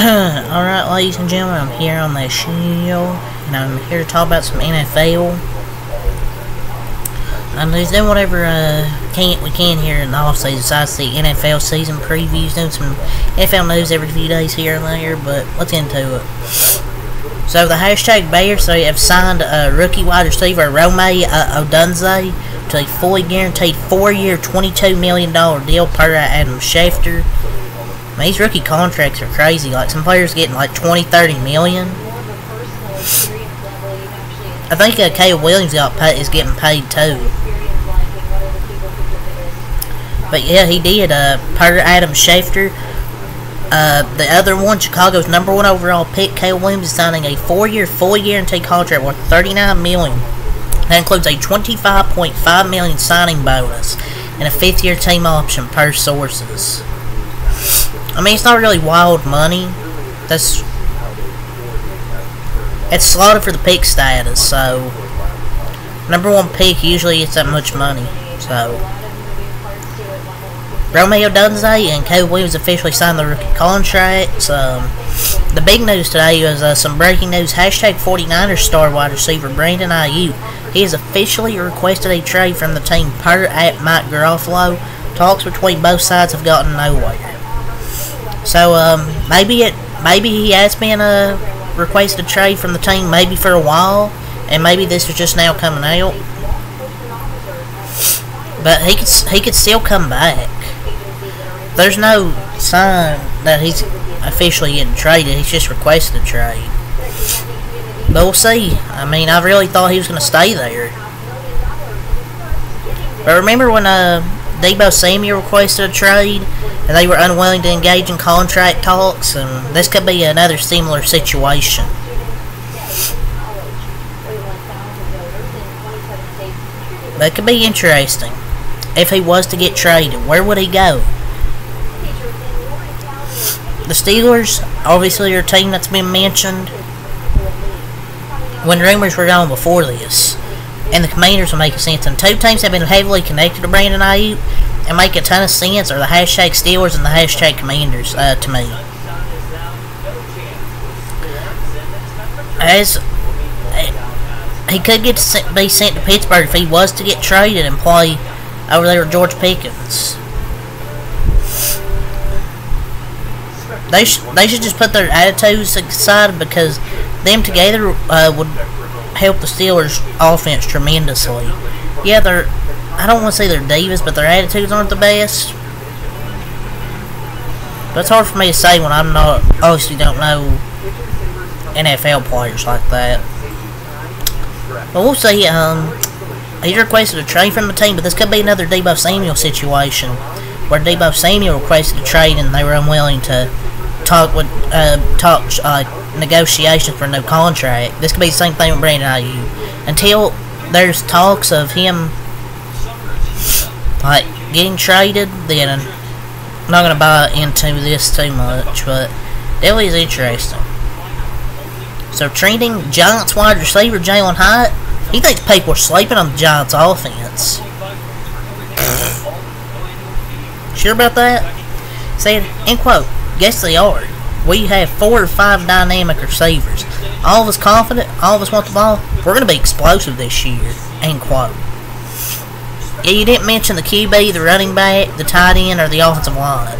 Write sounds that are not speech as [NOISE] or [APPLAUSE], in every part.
[CLEARS THROAT] Alright, ladies and gentlemen, I'm here on the show, and I'm here to talk about some NFL. I'm just doing whatever uh, can we can here in the off season, besides the NFL season previews, doing some NFL news every few days here and there, but let's get into it. So the hashtag Bears, they have signed a rookie wide receiver, Rome uh, Odunze, to a fully guaranteed four-year, $22 million deal per Adam Schefter. These rookie contracts are crazy. Like, some players getting like 20, 30 million. I think uh, Williams got is getting paid too. But yeah, he did. Uh, per Adam Schefter. Uh, the other one, Chicago's number one overall pick, Caleb Williams, is signing a four-year, fully guaranteed contract worth 39 million. That includes a 25.5 million signing bonus and a fifth-year team option per sources. I mean, it's not really wild money. That's it's slotted for the pick status, so number one pick usually it's that much money. So Rome Odunze and Caleb Williams officially signed the rookie contracts. Um, the big news today was uh, some breaking news. Hashtag 49ers star wide receiver Brandon Aiyuk. He has officially requested a trade from the team per at Mike Garafolo. Talks between both sides have gotten nowhere. So um, maybe it maybe he has been a uh, requested a trade from the team maybe for a while, and maybe this is just now coming out. But he could he could still come back. There's no sign that he's officially getting traded. He's just requested a trade. But we'll see. I mean, I really thought he was going to stay there. But remember when uh, Deebo Samuel requested a trade and they were unwilling to engage in contract talks? And this could be another similar situation. That could be interesting. If he was to get traded, where would he go? The Steelers, obviously, are a team that's been mentioned when rumors were going before this. And the Commanders will make sense. And two teams have been heavily connected to Brandon Aiyuk make a ton of sense are the hashtag Steelers and the hashtag Commanders uh, to me. As he could get to be sent to Pittsburgh if he was to get traded and play over there with George Pickens. They, sh they should just put their attitudes aside because them together uh, would help the Steelers' offense tremendously. Yeah, they're. I don't want to say they're divas, but their attitudes aren't the best. But it's hard for me to say when I'm not obviously don't know NFL players like that. But we'll see. Um, he's requested a trade from the team, but this could be another Deebo Samuel situation where Deebo Samuel requested a trade and they were unwilling to talk with uh, talk uh, negotiations for no contract. This could be the same thing with Brandon Aiyuk. Until there's talks of him like getting traded, then I'm not gonna buy into this too much, but definitely is interesting. So trending Giants wide receiver Jalin Hyatt, he thinks people are sleeping on the Giants offense. sure about that? Said, in quote, guess they are. We have four or five dynamic receivers. All of us confident, all of us want the ball. We're to be explosive this year. End quote. Yeah, you didn't mention the QB, the running back, the tight end, or the offensive line.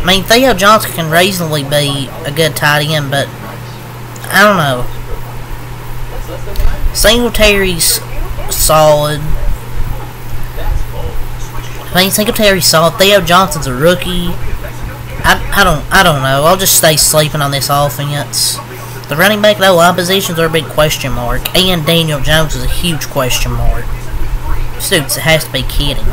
I mean, Theo Johnson can reasonably be a good tight end, but I don't know. Singletary's solid. I mean, Singletary's solid. Theo Johnson's a rookie. I, I don't I don't know. I'll just stay sleeping on this offense. The running back though, line positions are a big question mark, and Daniel Jones is a huge question mark. Suits, it has to be kidding.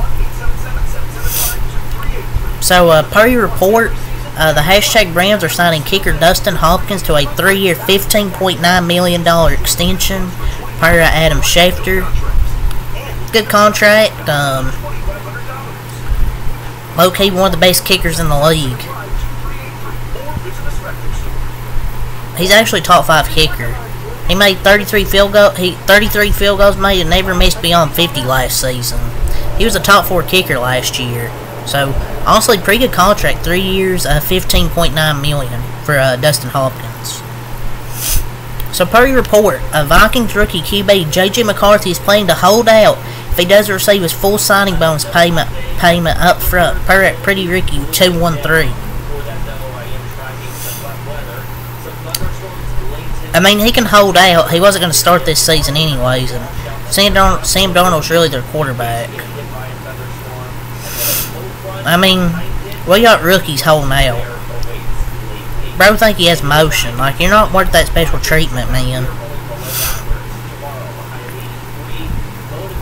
So, uh, per your report, uh, the hashtag Rams are signing kicker Dustin Hopkins to a three-year, $15.9 million extension per Adam Schefter. Good contract. Um, low-key one of the best kickers in the league. He's actually top five kicker. He made 33 field goal. He 33 field goals made and never missed beyond 50 last season. He was a top four kicker last year. So Honestly, pretty good contract. Three years, uh, 15.9 million for uh, Dustin Hopkins. So per report, a Vikings rookie QB JJ McCarthy is planning to hold out if he doesn't receive his full signing bonus payment payment up front per Pretty Ricky 213. I mean, he can hold out. He wasn't going to start this season anyways, and Sam, Darn- Sam Darnold's really their quarterback. I mean, we got rookies holding out. Bro think he has motion. Like, you're not worth that special treatment, man.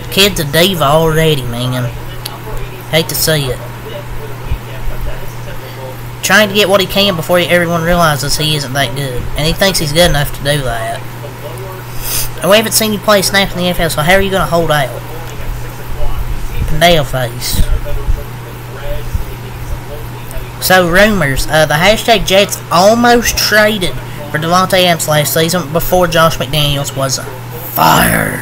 Kid's a diva already, man. Hate to see it. Trying to get what he can before everyone realizes he isn't that good. And he thinks he's good enough to do that. And we haven't seen you play snap in the NFL, so how are you going to hold out? Nail face. So, rumors. Uh, the hashtag Jets almost traded for Davante Adams last season before Josh McDaniels was fired.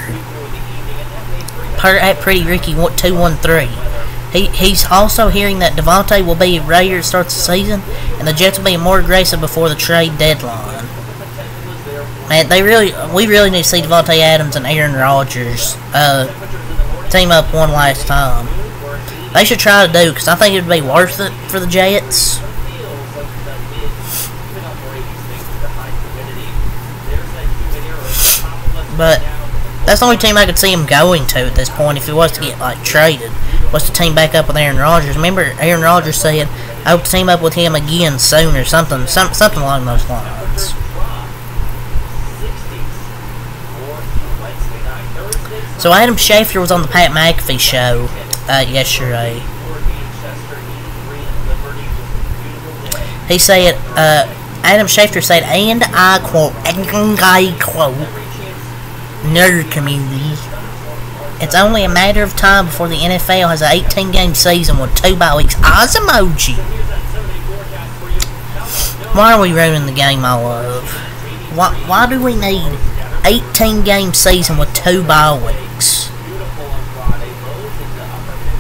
Per at Pretty Ricky 213. He, he's also hearing that Davante will be ready to start the season, and the Jets will be more aggressive before the trade deadline. Man, they really, we really need to see Davante Adams and Aaron Rodgers uh, team up one last time. They should try to do, because I think it would be worth it for the Jets. But that's the only team I could see him going to at this point if he was to get like traded. Was to team back up with Aaron Rodgers. Remember Aaron Rodgers said I hope to team up with him again soon or something some, something along those lines. So Adam Schefter was on the Pat McAfee show uh, yesterday. He said, uh, Adam Schefter said, and I quote, and I quote, nerd community. It's only a matter of time before the NFL has an 18 game season with two bye weeks. Oz emoji. Why are we ruining the game, my love? Why, why do we need 18 game season with two bye weeks?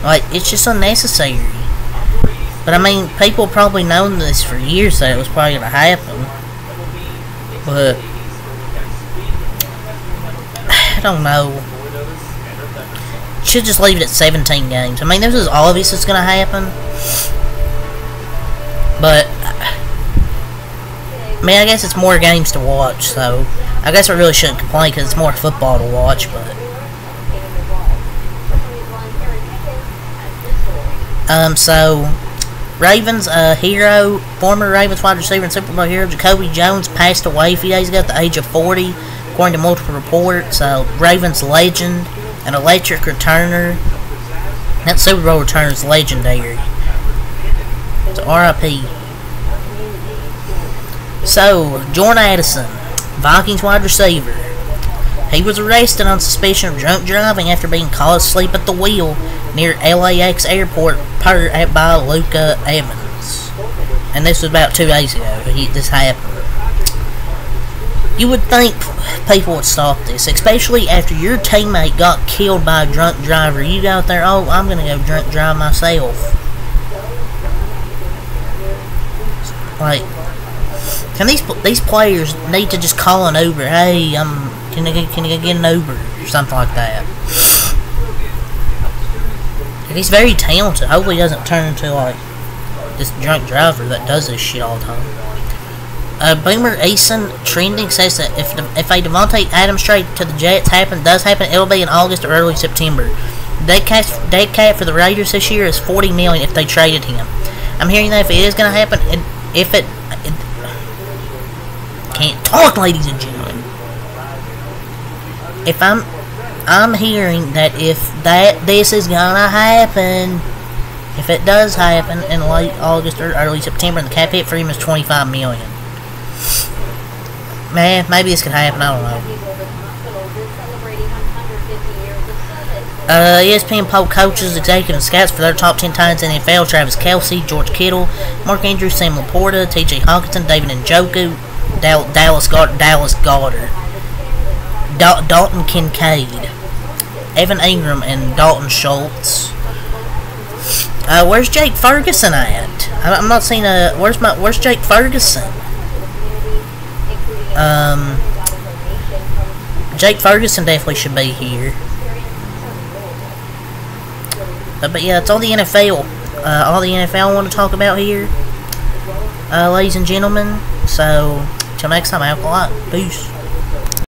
Like, it's just unnecessary. But I mean, people probably known this for years that it was probably going to happen. But [SIGHS] I don't know. Should just leave it at 17 games. I mean, this is obvious it's going to happen. But I mean, I guess it's more games to watch, so I guess I really shouldn't complain because it's more football to watch. But um, so Ravens uh, hero, former Ravens wide receiver and Super Bowl hero Jacoby Jones passed away a few days ago at the age of 40, according to multiple reports. Uh, Ravens legend, an electric returner. That Super Bowl return is legendary. It's RIP. So, Jordan Addison, Vikings wide receiver. He was arrested on suspicion of drunk driving after being caught asleep at the wheel near LAX airport per by Luca Evans. And this was about two days ago. He, this happened. You would think people would stop this, especially after your teammate got killed by a drunk driver. You out there, oh, I'm gonna go drunk drive myself. Like, can these these players need to just call an Uber? Hey, I'm can I can I get an Uber or something like that? And he's very talented. Hopefully, he doesn't turn into like this drunk driver that does this shit all the time. Uh, Boomer Esiason trending says that if if a Davante Adams trade to the Jets happen does happen, it'll be in August or early September. Dead cap, dead cap for the Raiders this year is forty million if they traded him. I'm hearing that if it is going to happen, it, if it, it can't talk, ladies and gentlemen. If I'm I'm hearing that if that this is gonna happen, if it does happen in late August or early September, and the cap hit for him is 25 million. Man, maybe this could happen. I don't know. Uh, ESPN poll coaches, executive and scouts for their top 10 times in the NFL. Travis Kelce, George Kittle, Mark Andrews, Sam Laporta, T.J. Hockenson, David Njoku, Dal- Dallas, Gar- Dallas Goedert, Dal- Dalton Kincaid, Evan Engram, and Dalton Schultz. Uh, where's Jake Ferguson at? I'm not seeing a. Where's my? Where's Jake Ferguson? Um, Jake Ferguson definitely should be here. Uh, but yeah, it's all the NFL. Uh, all the NFL I want to talk about here, uh, ladies and gentlemen. So, till next time, I have a lot. Peace.